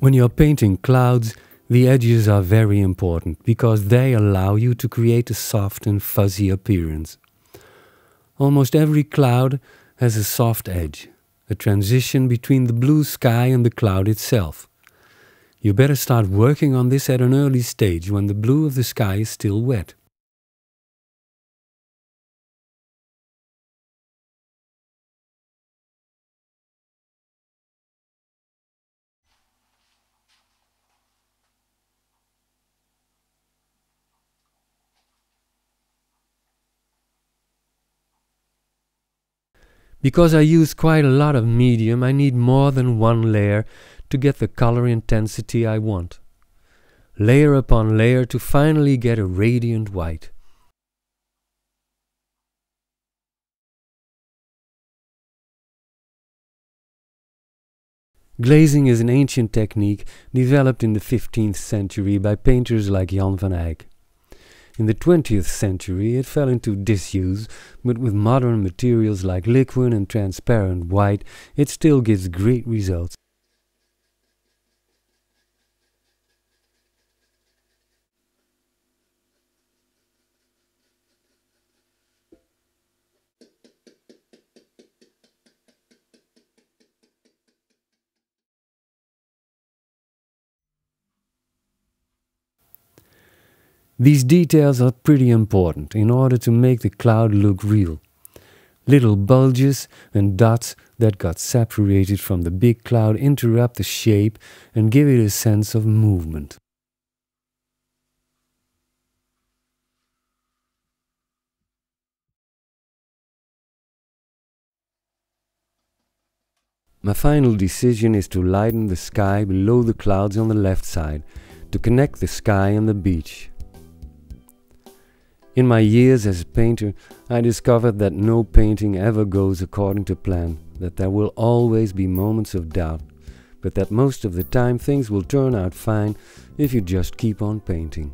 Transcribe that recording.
When you're painting clouds, the edges are very important because they allow you to create a soft and fuzzy appearance. Almost every cloud has a soft edge, a transition between the blue sky and the cloud itself. You better start working on this at an early stage when the blue of the sky is still wet. Because I use quite a lot of medium, I need more than one layer to get the color intensity I want. Layer upon layer to finally get a radiant white. Glazing is an ancient technique developed in the 15th century by painters like Jan van Eyck. In the 20th century it fell into disuse, but with modern materials like Liquin and transparent white it still gives great results. These details are pretty important in order to make the cloud look real. Little bulges and dots that got separated from the big cloud interrupt the shape and give it a sense of movement. My final decision is to lighten the sky below the clouds on the left side, to connect the sky and the beach. In my years as a painter, I discovered that no painting ever goes according to plan, that there will always be moments of doubt, but that most of the time things will turn out fine if you just keep on painting.